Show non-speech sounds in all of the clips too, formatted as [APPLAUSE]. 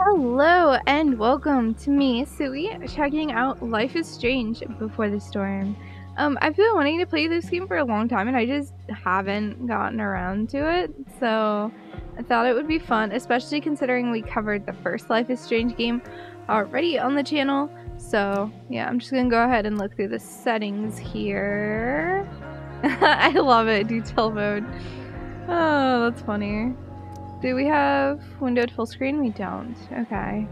Hello and welcome to me, Suwey, checking out Life is Strange Before the Storm. Um, I've been wanting to play this game for a long time and I just haven't gotten around to it, so I thought it would be fun, especially considering we covered the first Life is Strange game already on the channel. So yeah, I'm just gonna go ahead and look through the settings here. [LAUGHS] I love it, detail mode. Oh, that's funny. Do we have windowed full screen? We don't. Okay.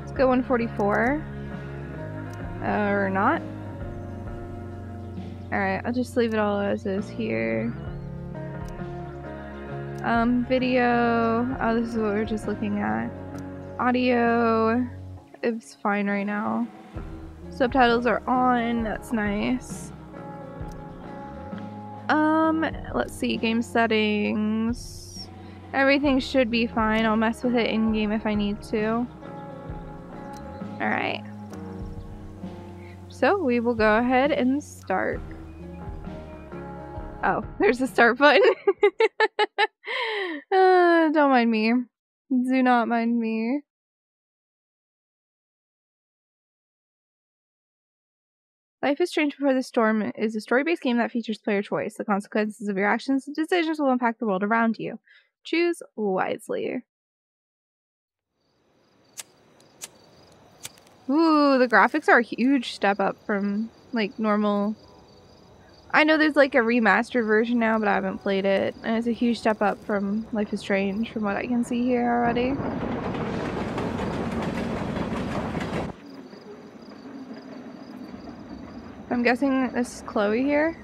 Let's go 144. Uh, or not. Alright, I'll just leave it all as is here. Um, video. Oh, this is what we are just looking at. Audio. It's fine right now. Subtitles are on. That's nice. Um, let's see. Game settings. Everything should be fine. I'll mess with it in-game if I need to. Alright. So we will go ahead and start. Oh, [LAUGHS] there's a start button. [LAUGHS] uh, don't mind me. Do not mind me. Life is Strange Before the Storm is a story based game that features player choice. The consequences of your actions and decisions will impact the world around you. Choose wisely. Ooh, the graphics are a huge step up from like normal. I know there's like a remastered version now, but I haven't played it. And it's a huge step up from Life is Strange from what I can see here already. I'm guessing this is Chloe here.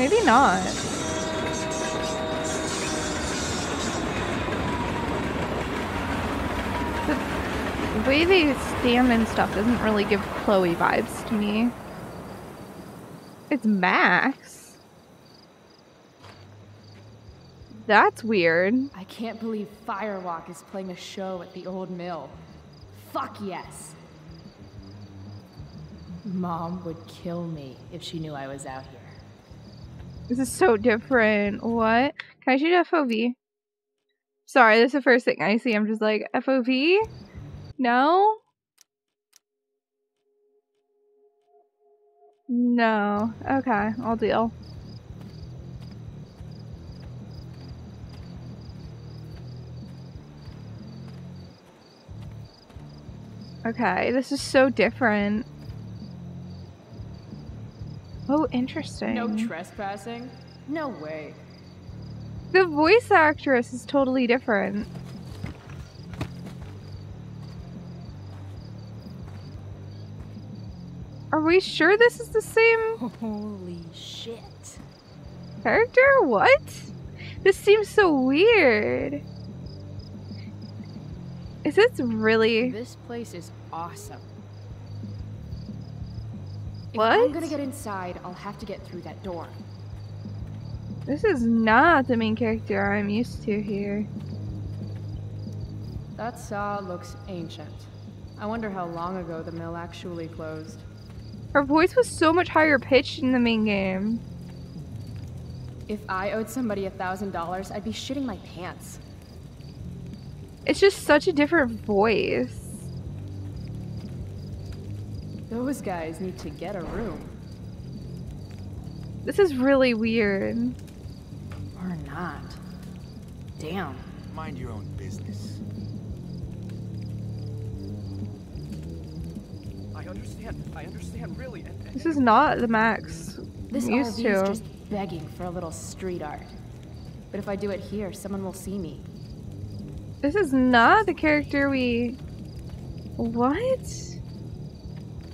Maybe not. The way they stand and stuff doesn't really give Chloe vibes to me. It's Max. That's weird. I can't believe Firewalk is playing a show at the old mill. Fuck yes. Mom would kill me if she knew I was out here. This is so different. What? Can I shoot FOV? Sorry, this is the first thing I see. I'm just like, FOV? No? No. Okay, I'll deal. Okay, this is so different. Oh, interesting. No trespassing? No way. The voice actress is totally different. Are we sure this is the same? Holy shit. Character? What? This seems so weird. Is this really? This place is awesome. What? If I'm gonna get inside, I'll have to get through that door. This is not the main character I'm used to here. That saw looks ancient. I wonder how long ago the mill actually closed. Her voice was so much higher pitched in the main game. If I owed somebody a thousand dollars, I'd be shitting my pants. It's just such a different voice. Those guys need to get a room. This is really weird. Or not. Damn. Mind your own business. I understand. I understand, really. And, and this is not the max this I'm used RV to. is just begging for a little street art. But if I do it here, someone will see me. This is not the character we... What?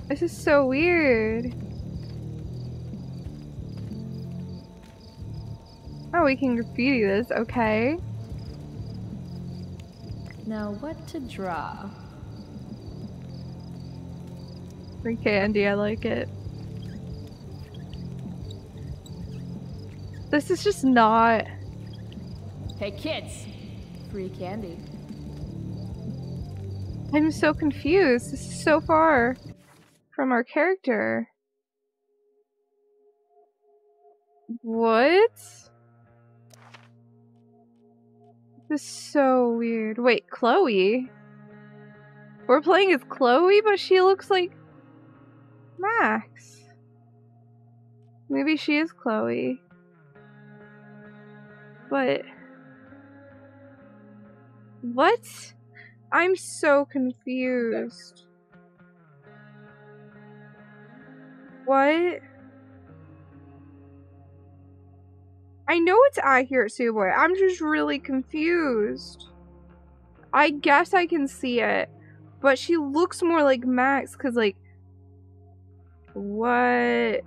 This is so weird. Oh, we can graffiti this, okay. Now what to draw? Free candy, I like it. This is just not... Hey kids! Free candy. I'm so confused. This is so far. From our character. What? This is so weird. Wait, Chloe? We're playing as Chloe, but she looks like Max. Maybe she is Chloe. But. What? I'm so confused. What? I know it's accurate, Suboy. I'm just really confused. I guess I can see it. But she looks more like Max, because, like... What?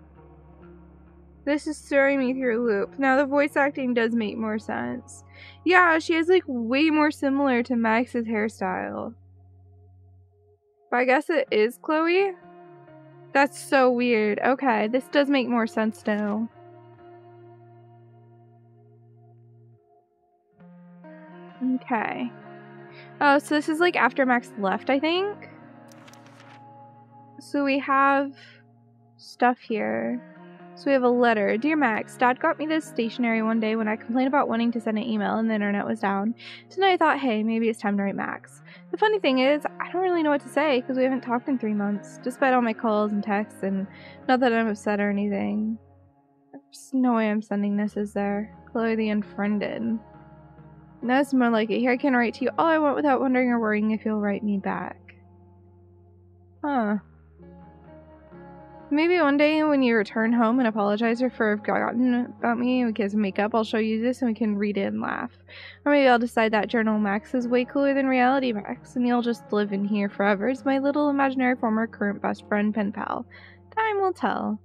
This is throwing me through a loop. Now, the voice acting does make more sense. Yeah, she is, like, way more similar to Max's hairstyle. But I guess it is Chloe? That's so weird. Okay, this does make more sense now. Okay. Oh, so this is like after Max left, I think. So we have stuff here. So we have a letter. Dear Max, Dad got me this stationery one day when I complained about wanting to send an email and the internet was down. Tonight I thought, hey, maybe it's time to write Max. The funny thing is, I don't really know what to say because we haven't talked in three months, despite all my calls and texts, and not that I'm upset or anything. There's no way I'm sending this, is there? Chloe the Unfriended. That's more like it. Here I can write to you all I want without wondering or worrying if you'll write me back. Huh. Maybe one day when you return home and apologize for forgotten about me and we get some makeup, I'll show you this and we can read it and laugh. Or maybe I'll decide that Journal Max is way cooler than Reality Max and you'll just live in here forever as my little imaginary former current best friend pen pal. Time will tell.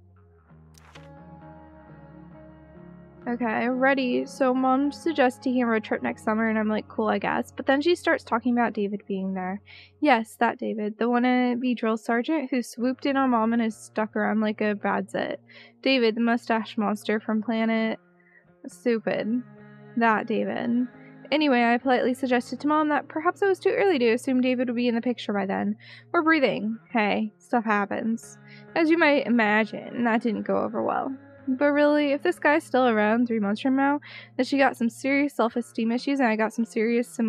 Okay, ready. So mom suggests taking a road trip next summer, and I'm like, cool, I guess. But then she starts talking about David being there. Yes, that David, the wannabe drill sergeant who swooped in on mom and is stuck around like a bad zit. David, the mustache monster from Planet Stupid. That David. Anyway, I politely suggested to mom that perhaps it was too early to assume David would be in the picture by then. We're breathing. Hey, stuff happens. As you might imagine, that didn't go over well. But really, if this guy's still around three months from now, then she got some serious self esteem issues and I got some serious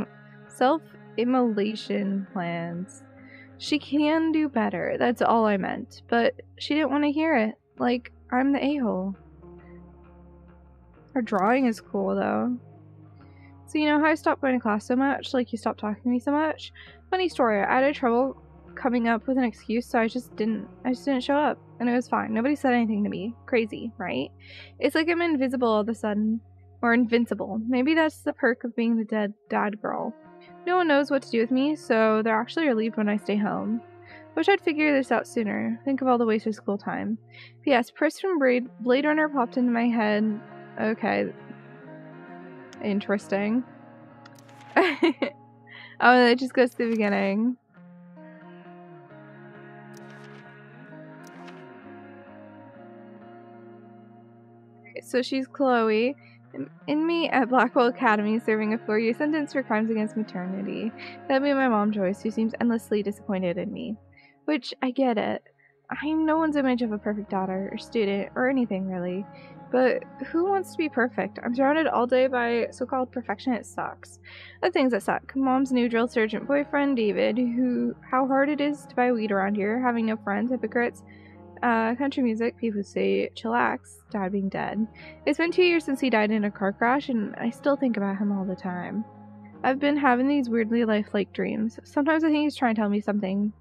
self immolation plans. She can do better, that's all I meant. But she didn't want to hear it. Like, I'm the a hole. Her drawing is cool though. So, you know how I stopped going to class so much? Like, you stopped talking to me so much? Funny story, I had trouble coming up with an excuse, so I just didn't I just didn't show up. And it was fine. Nobody said anything to me. Crazy, right? It's like I'm invisible all of a sudden. Or invincible. Maybe that's the perk of being the dead dad girl. No one knows what to do with me, so they're actually relieved when I stay home. Wish I'd figure this out sooner. Think of all the wasted school time. P.S. Pris from Blade, Blade Runner popped into my head. Okay. Interesting. [LAUGHS] oh, it just goes to the beginning. So she's Chloe. Inmate at Blackwell Academy serving a four year sentence for crimes against maternity. That'd be my mom, Joyce, who seems endlessly disappointed in me. Which, I get it. I'm no one's image of a perfect daughter, or student, or anything really. But who wants to be perfect? I'm surrounded all day by so called perfection, it sucks. The things that suck. Mom's new drill sergeant boyfriend, David, who, how hard it is to buy weed around here, having no friends, hypocrites, uh, country music, people say chillax, dad being dead. It's been two years since he died in a car crash, and I still think about him all the time. I've been having these weirdly lifelike dreams. Sometimes I think he's trying to tell me something.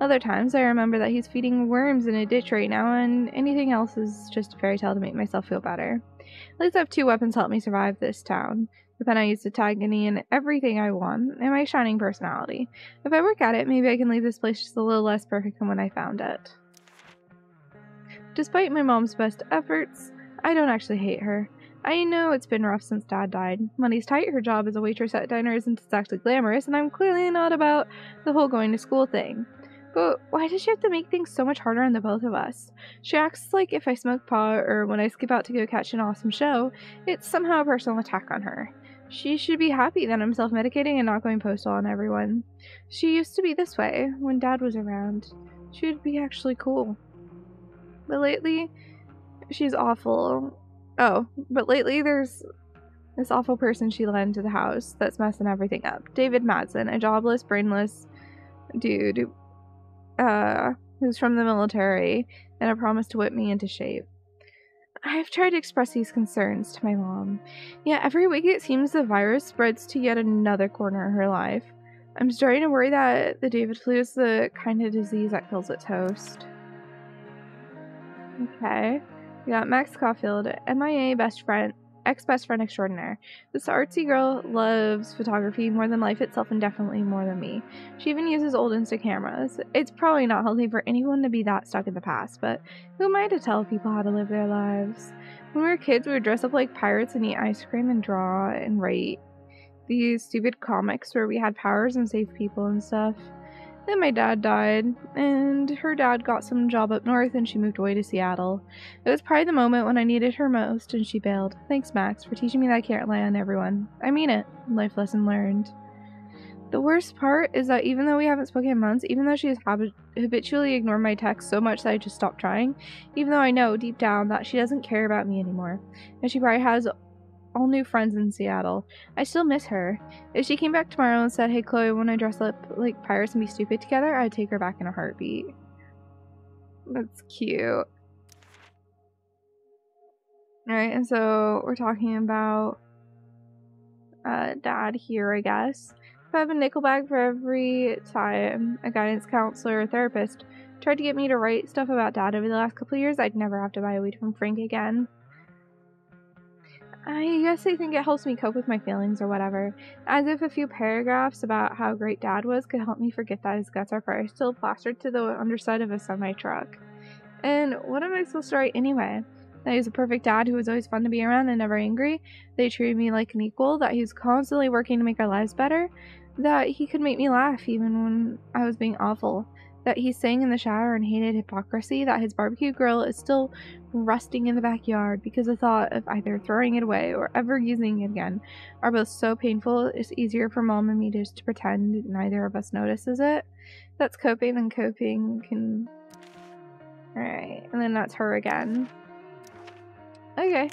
Other times I remember that he's feeding worms in a ditch right now, and anything else is just a fairy tale to make myself feel better. At least I have two weapons to help me survive this town. The pen I use to tag any and everything I want, and my shining personality. If I work at it, maybe I can leave this place just a little less perfect than when I found it. Despite my mom's best efforts, I don't actually hate her. I know it's been rough since dad died. Money's tight, her job as a waitress at diner isn't exactly glamorous, and I'm clearly not about the whole going to school thing. But why does she have to make things so much harder on the both of us? She acts like if I smoke pot or when I skip out to go catch an awesome show, it's somehow a personal attack on her. She should be happy that I'm self medicating and not going postal on everyone. She used to be this way when dad was around. she would be actually cool. But lately, she's awful. Oh, but lately there's this awful person she let into the house that's messing everything up. David Madsen, a jobless, brainless dude uh, who's from the military and a promise to whip me into shape. I have tried to express these concerns to my mom. Yet every week it seems the virus spreads to yet another corner of her life. I'm starting to worry that the David flu is the kind of disease that kills its host. Okay. We got Max Caulfield, MIA best friend, ex best friend extraordinaire. This artsy girl loves photography more than life itself and definitely more than me. She even uses old Insta cameras. It's probably not healthy for anyone to be that stuck in the past, but who am I to tell people how to live their lives? When we were kids, we would dress up like pirates and eat ice cream and draw and write these stupid comics where we had powers and saved people and stuff. Then my dad died, and her dad got some job up north and she moved away to Seattle. It was probably the moment when I needed her most, and she bailed. Thanks, Max, for teaching me that I can't rely on everyone. I mean it. Life lesson learned. The worst part is that even though we haven't spoken in months, even though she has habit- habitually ignored my texts so much that I just stopped trying, even though I know deep down that she doesn't care about me anymore, and she probably has all new friends in Seattle. I still miss her. If she came back tomorrow and said, Hey Chloe, when I dress up like pirates and be stupid together, I'd take her back in a heartbeat. That's cute. Alright, and so we're talking about uh, dad here, I guess. If I have a nickel bag for every time a guidance counselor or therapist tried to get me to write stuff about dad over the last couple years, I'd never have to buy a weed from Frank again. I guess I think it helps me cope with my feelings or whatever. As if a few paragraphs about how great dad was could help me forget that his guts are probably still plastered to the underside of a semi truck. And what am I supposed to write anyway? That he was a perfect dad who was always fun to be around and never angry. That he treated me like an equal. That he was constantly working to make our lives better. That he could make me laugh even when I was being awful that he sang in the shower and hated hypocrisy, that his barbecue grill is still rusting in the backyard because the thought of either throwing it away or ever using it again are both so painful it's easier for mom and me just to pretend neither of us notices it. That's coping and coping can. Alright, and then that's her again. Okay.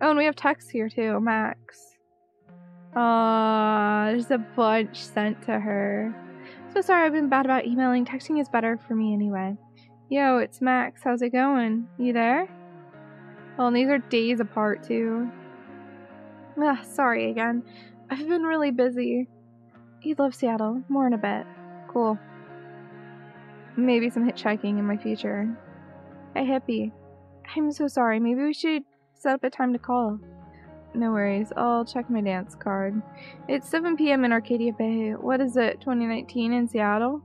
Oh, and we have text here too, Max. Aw, there's a bunch sent to her. So sorry I've been bad about emailing. Texting is better for me anyway. Yo, it's Max. How's it going? You there? Well, and these are days apart too. Ugh, sorry again. I've been really busy. You love Seattle. More in a bit. Cool. Maybe some hitchhiking in my future. Hey, hippie. I'm so sorry. Maybe we should set up a time to call. No worries. I'll check my dance card. It's 7 p.m. in Arcadia Bay. What is it, 2019 in Seattle?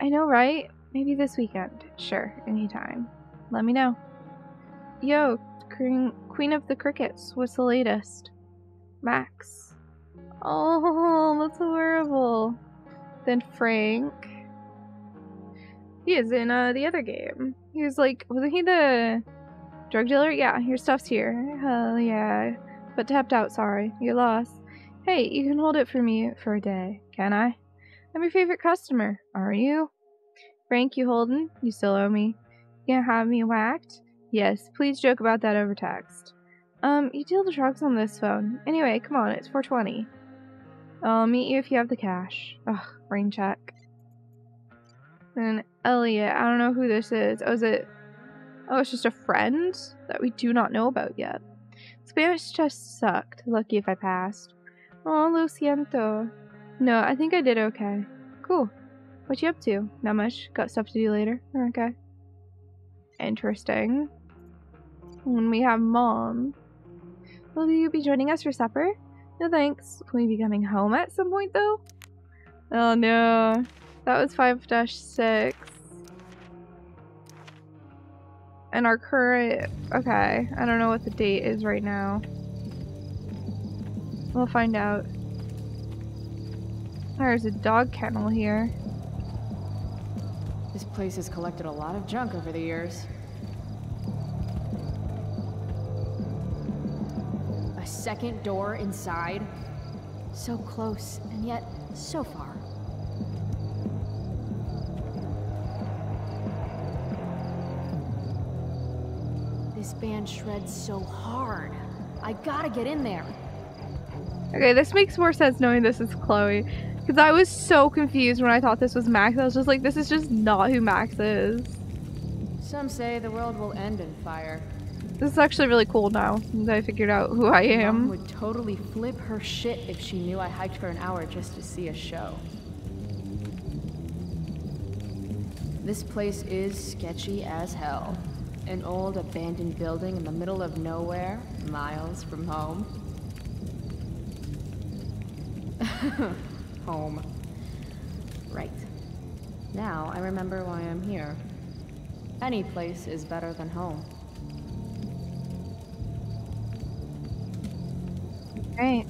I know, right? Maybe this weekend. Sure, anytime. Let me know. Yo, Queen of the Crickets, what's the latest? Max. Oh, [LAUGHS] that's horrible. Then Frank. He is in uh, the other game. He was like, wasn't he the Drug dealer? Yeah, your stuff's here. Hell yeah. But tapped out, sorry. You lost. Hey, you can hold it for me for a day, can I? I'm your favorite customer, are you? Frank, you holding? You still owe me. You gonna have me whacked? Yes, please joke about that over text. Um, you deal the drugs on this phone. Anyway, come on, it's 420. I'll meet you if you have the cash. Ugh, rain check. And Elliot, I don't know who this is. Oh, is it Oh, it's just a friend that we do not know about yet. Spanish just sucked. Lucky if I passed. Oh, lo siento. No, I think I did okay. Cool. What you up to? Not much. Got stuff to do later. Okay. Interesting. When we have mom. Will you be joining us for supper? No thanks. Will you be coming home at some point though? Oh no. That was 5-6. And our current... Okay, I don't know what the date is right now. We'll find out. There's a dog kennel here. This place has collected a lot of junk over the years. A second door inside? So close, and yet so far. Band shreds so hard. I gotta get in there. Okay, this makes more sense knowing this is Chloe. Because I was so confused when I thought this was Max. I was just like, this is just not who Max is. Some say the world will end in fire. This is actually really cool now that I figured out who I am. Mom am. would totally flip her shit if she knew I hiked for an hour just to see a show. This place is sketchy as hell. An old abandoned building in the middle of nowhere, miles from home. [LAUGHS] home. Right. Now I remember why I'm here. Any place is better than home. Right.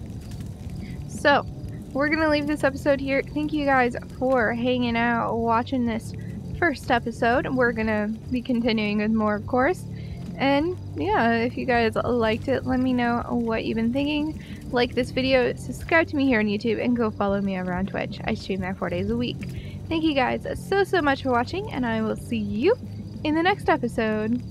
So, we're going to leave this episode here. Thank you guys for hanging out, watching this first episode. We're to be continuing with more, of course. And yeah, if you guys liked it, let me know what you've been thinking. Like this video, subscribe to me here on YouTube, and go follow me over on Twitch. I stream there four days a week. Thank you guys so, so much for watching, and I will see you in the next episode.